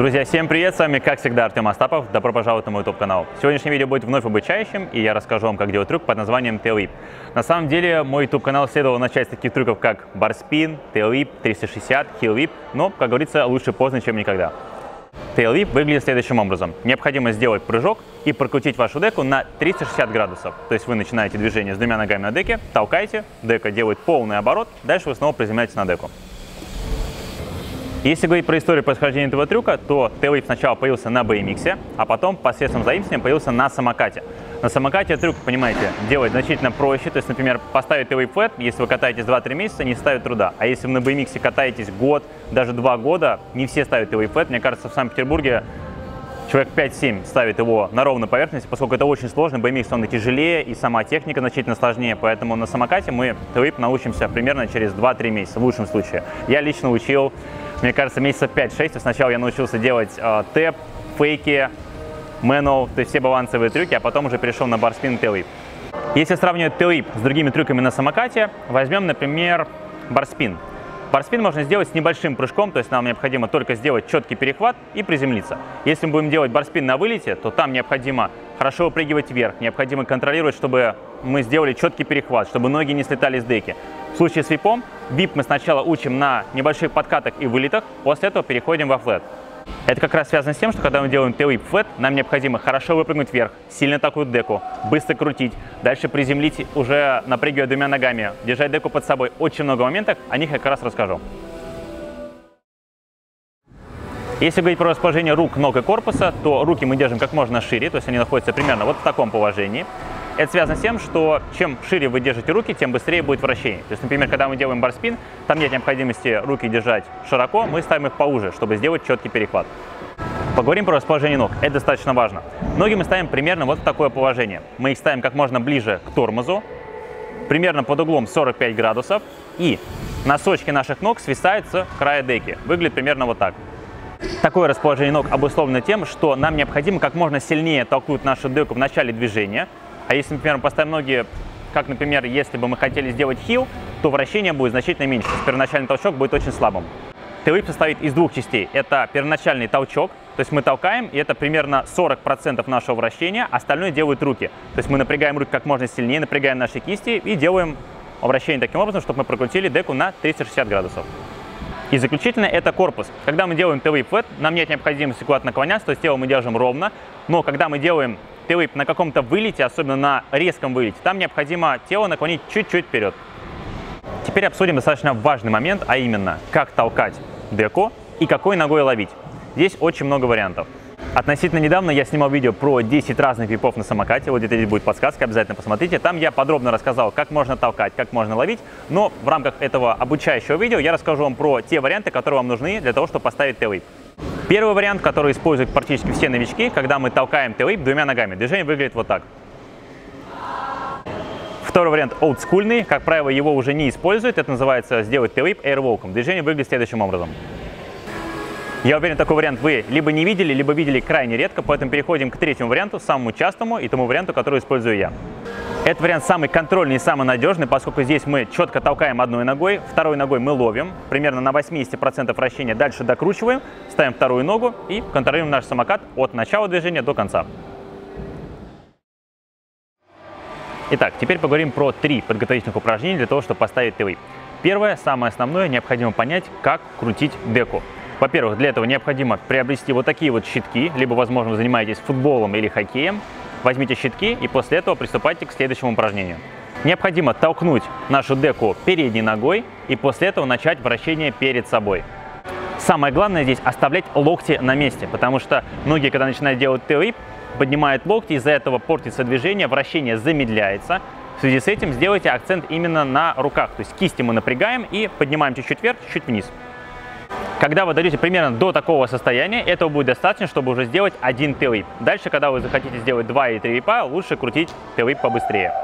Друзья, всем привет! С вами, как всегда, Артем Остапов. Добро пожаловать на мой YouTube-канал. Сегодняшнее видео будет вновь обучающим, и я расскажу вам, как делать трюк под названием Tail. На самом деле, мой YouTube-канал следовал начать с таких трюков, как барспин, Tail Whip, 360, Heel но, как говорится, лучше поздно, чем никогда. Tail выглядит следующим образом. Необходимо сделать прыжок и прокрутить вашу деку на 360 градусов. То есть вы начинаете движение с двумя ногами на деке, толкаете, дека делает полный оборот, дальше вы снова приземляетесь на деку. Если говорить про историю происхождения этого трюка, то Tailwhip сначала появился на BMX, а потом посредством заимствования появился на самокате. На самокате трюк, понимаете, делать значительно проще. То есть, например, поставить Tailwhip Flat, если вы катаетесь 2-3 месяца, не ставит труда. А если вы на BMX катаетесь год, даже 2 года, не все ставят Tailwhip Flat. Мне кажется, в Санкт-Петербурге человек 5-7 ставит его на ровную поверхность, поскольку это очень сложно. BMX он и тяжелее, и сама техника значительно сложнее. Поэтому на самокате мы Tailwhip научимся примерно через 2-3 месяца, в лучшем случае. Я лично учил мне кажется, месяцев 5-6. Сначала я научился делать э, тэп, фейки, мэнул, то есть все балансовые трюки, а потом уже перешел на барспин и тейлвип. Если сравнивать тейлвип с другими трюками на самокате, возьмем, например, барспин. Барспин можно сделать с небольшим прыжком, то есть нам необходимо только сделать четкий перехват и приземлиться. Если мы будем делать барспин на вылете, то там необходимо хорошо выпрыгивать вверх, необходимо контролировать, чтобы мы сделали четкий перехват, чтобы ноги не слетали с деки. В случае с випом, вип мы сначала учим на небольших подкатах и вылетах, после этого переходим во флет. Это как раз связано с тем, что когда мы делаем tail whip нам необходимо хорошо выпрыгнуть вверх, сильно такую деку, быстро крутить, дальше приземлить, уже напрягивая двумя ногами, держать деку под собой. Очень много моментов, о них я как раз расскажу. Если говорить про расположение рук, ног и корпуса, то руки мы держим как можно шире, то есть они находятся примерно вот в таком положении. Это связано с тем, что чем шире вы держите руки, тем быстрее будет вращение. То есть, например, когда мы делаем барспин, там нет необходимости руки держать широко, мы ставим их поуже, чтобы сделать четкий перехват. Поговорим про расположение ног. Это достаточно важно. Ноги мы ставим примерно вот в такое положение. Мы их ставим как можно ближе к тормозу, примерно под углом 45 градусов, и носочки наших ног свисают с края деки. Выглядит примерно вот так. Такое расположение ног обусловлено тем, что нам необходимо как можно сильнее толкнуть нашу деку в начале движения, а если, например, мы поставим ноги, как, например, если бы мы хотели сделать хил, то вращение будет значительно меньше. Первоначальный толчок будет очень слабым. Тейлвип состоит из двух частей. Это первоначальный толчок, то есть мы толкаем, и это примерно 40% нашего вращения, остальное делают руки. То есть мы напрягаем руки как можно сильнее, напрягаем наши кисти и делаем вращение таким образом, чтобы мы прокрутили деку на 360 градусов. И заключительно это корпус. Когда мы делаем whip нам нет необходимости куда-то наклоняться, то есть тело мы держим ровно, но когда мы делаем tail на каком-то вылете, особенно на резком вылете, там необходимо тело наклонить чуть-чуть вперед. Теперь обсудим достаточно важный момент, а именно, как толкать деку и какой ногой ловить. Здесь очень много вариантов. Относительно недавно я снимал видео про 10 разных випов на самокате, вот где-то здесь будет подсказка, обязательно посмотрите. Там я подробно рассказал, как можно толкать, как можно ловить, но в рамках этого обучающего видео я расскажу вам про те варианты, которые вам нужны для того, чтобы поставить тейлвип. Первый вариант, который используют практически все новички, когда мы толкаем тейлвип двумя ногами. Движение выглядит вот так. Второй вариант олдскульный, как правило, его уже не используют, это называется сделать airwalk. Движение выглядит следующим образом. Я уверен, такой вариант вы либо не видели, либо видели крайне редко, поэтому переходим к третьему варианту, самому частому и тому варианту, который использую я. Этот вариант самый контрольный и самый надежный, поскольку здесь мы четко толкаем одной ногой, второй ногой мы ловим, примерно на 80% вращения, дальше докручиваем, ставим вторую ногу и контролируем наш самокат от начала движения до конца. Итак, теперь поговорим про три подготовительных упражнения для того, чтобы поставить ТВ. Первое, самое основное, необходимо понять, как крутить деку. Во-первых, для этого необходимо приобрести вот такие вот щитки, либо, возможно, вы занимаетесь футболом или хоккеем. Возьмите щитки и после этого приступайте к следующему упражнению. Необходимо толкнуть нашу деку передней ногой и после этого начать вращение перед собой. Самое главное здесь оставлять локти на месте, потому что многие, когда начинают делать тейлип, поднимают локти, из-за этого портится движение, вращение замедляется. В связи с этим сделайте акцент именно на руках, то есть кисти мы напрягаем и поднимаем чуть-чуть вверх, чуть вниз. Когда вы дойдете примерно до такого состояния, этого будет достаточно, чтобы уже сделать один тейлвип. Дальше, когда вы захотите сделать два или три випа, лучше крутить тейлвип побыстрее.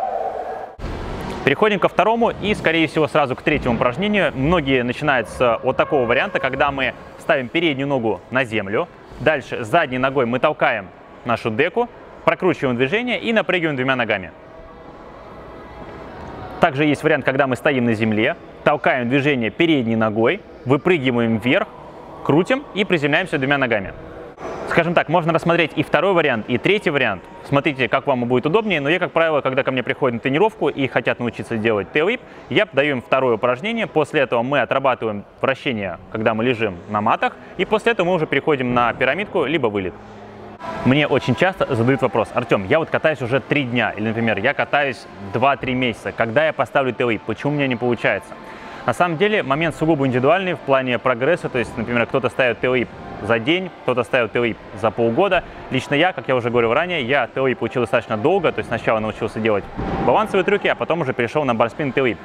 Переходим ко второму и, скорее всего, сразу к третьему упражнению. Многие начинают с вот такого варианта, когда мы ставим переднюю ногу на землю, дальше задней ногой мы толкаем нашу деку, прокручиваем движение и напрыгиваем двумя ногами. Также есть вариант, когда мы стоим на земле, толкаем движение передней ногой, выпрыгиваем вверх, крутим и приземляемся двумя ногами. Скажем так, можно рассмотреть и второй вариант, и третий вариант. Смотрите, как вам будет удобнее, но я, как правило, когда ко мне приходят на тренировку и хотят научиться делать тейлвип, я даю им второе упражнение, после этого мы отрабатываем вращение, когда мы лежим на матах, и после этого мы уже переходим на пирамидку, либо вылет. Мне очень часто задают вопрос, Артем, я вот катаюсь уже три дня, или, например, я катаюсь 2-3 месяца, когда я поставлю тейлвип, почему у меня не получается? На самом деле момент сугубо индивидуальный в плане прогресса, то есть, например, кто-то ставит тейлвип за день, кто-то ставит ТЛИ за полгода. Лично я, как я уже говорил ранее, я ТЛИ получил достаточно долго, то есть сначала научился делать балансовые трюки, а потом уже перешел на барспин ТЛИ.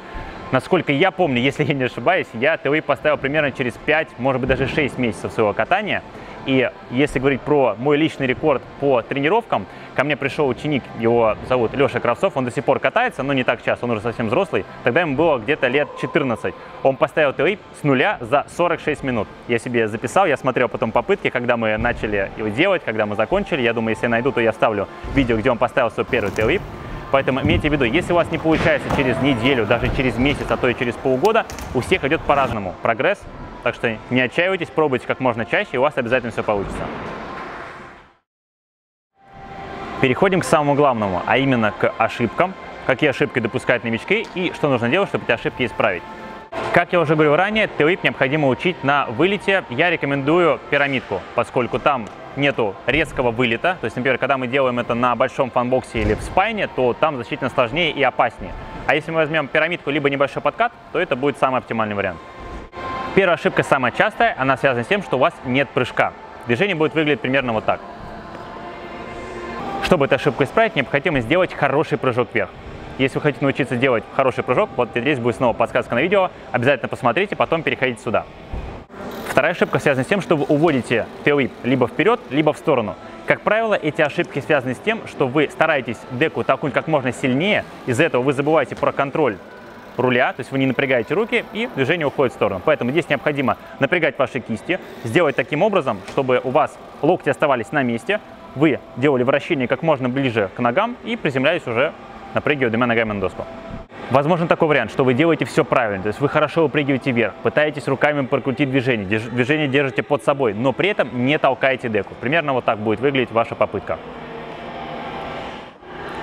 Насколько я помню, если я не ошибаюсь, я ТЛИ поставил примерно через 5, может быть даже 6 месяцев своего катания. И если говорить про мой личный рекорд по тренировкам, ко мне пришел ученик, его зовут Леша Кравцов, он до сих пор катается, но не так часто, он уже совсем взрослый. Тогда ему было где-то лет 14. Он поставил ТЛИ с нуля за 46 минут. Я себе записал, я смотрел потом попытки, когда мы начали его делать, когда мы закончили. Я думаю, если я найду, то я вставлю видео, где он поставил свой первый ТЛИ. Поэтому имейте в виду, если у вас не получается через неделю, даже через месяц, а то и через полгода, у всех идет по-разному прогресс. Так что не отчаивайтесь, пробуйте как можно чаще, и у вас обязательно все получится. Переходим к самому главному, а именно к ошибкам. Какие ошибки допускают новички и что нужно делать, чтобы эти ошибки исправить. Как я уже говорил ранее, tailwhip необходимо учить на вылете. Я рекомендую пирамидку, поскольку там нету резкого вылета. То есть, например, когда мы делаем это на большом funbox е или в spine е, то там значительно сложнее и опаснее. А если мы возьмем пирамидку либо небольшой подкат, то это будет самый оптимальный вариант. Первая ошибка самая частая, она связана с тем, что у вас нет прыжка. Движение будет выглядеть примерно вот так. Чтобы эту ошибку исправить, необходимо сделать хороший прыжок вверх. Если вы хотите научиться делать хороший прыжок, вот здесь будет снова подсказка на видео, обязательно посмотрите, потом переходите сюда. Вторая ошибка связана с тем, что вы уводите тейлвип либо вперед, либо в сторону. Как правило, эти ошибки связаны с тем, что вы стараетесь деку толкнуть как можно сильнее, из-за этого вы забываете про контроль руля, то есть вы не напрягаете руки и движение уходит в сторону. Поэтому здесь необходимо напрягать ваши кисти, сделать таким образом, чтобы у вас локти оставались на месте, вы делали вращение как можно ближе к ногам и приземлялись уже, напрыгивая двумя ногами на доску. Возможен такой вариант, что вы делаете все правильно, то есть вы хорошо выпрыгиваете вверх, пытаетесь руками прокрутить движение, движение держите под собой, но при этом не толкаете деку. Примерно вот так будет выглядеть ваша попытка.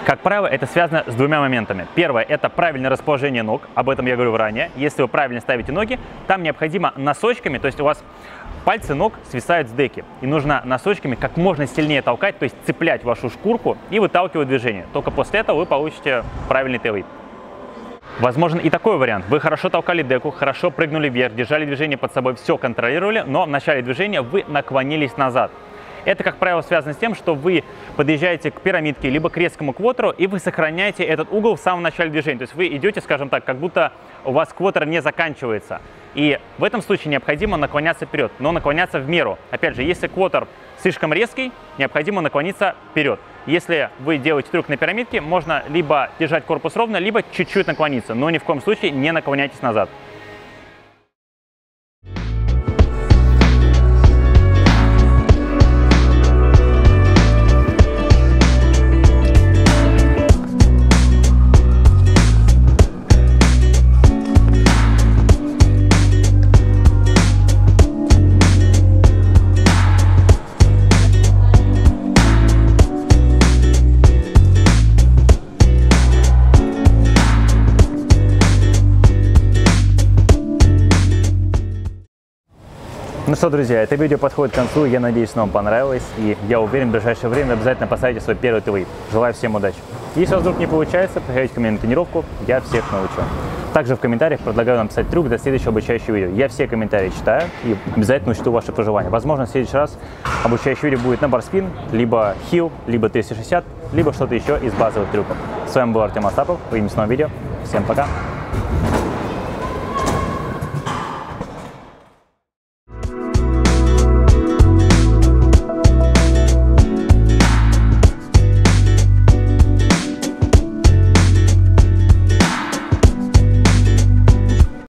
Как правило, это связано с двумя моментами. Первое – это правильное расположение ног, об этом я говорил ранее. Если вы правильно ставите ноги, там необходимо носочками, то есть у вас пальцы ног свисают с деки. И нужно носочками как можно сильнее толкать, то есть цеплять вашу шкурку и выталкивать движение. Только после этого вы получите правильный тейлвип. Возможен и такой вариант. Вы хорошо толкали деку, хорошо прыгнули вверх, держали движение под собой, все контролировали, но в начале движения вы наклонились назад. Это, как правило, связано с тем, что вы подъезжаете к пирамидке либо к резкому квотеру, и вы сохраняете этот угол в самом начале движения. То есть вы идете, скажем так, как будто у вас квотер не заканчивается. И в этом случае необходимо наклоняться вперед, но наклоняться в меру. Опять же, если квотер слишком резкий, необходимо наклониться вперед. Если вы делаете трюк на пирамидке, можно либо держать корпус ровно, либо чуть-чуть наклониться, но ни в коем случае не наклоняйтесь назад. Ну что, друзья, это видео подходит к концу. Я надеюсь, вам понравилось. И я уверен, в ближайшее время обязательно поставите свой первый ТВ. Желаю всем удачи. Если у вас вдруг не получается, приходите ко мне на тренировку, я всех научу. Также в комментариях предлагаю написать трюк для следующего обучающего видео. Я все комментарии читаю и обязательно учту ваши пожелания. Возможно, в следующий раз обучающее видео будет на барспин, либо хил, либо 360, либо что-то еще из базовых трюков. С вами был Артем Остапов, увидимся в новом видео. Всем пока!